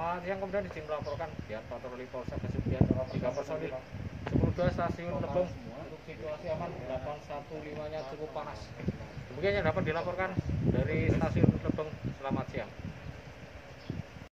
Selamat yang kemudian izin melaporkan biar patroli Polsek Kesugihan tiga personil 102 stasiun Lebong untuk situasi aman 815 nya cukup panas. Demikian yang dapat dilaporkan dari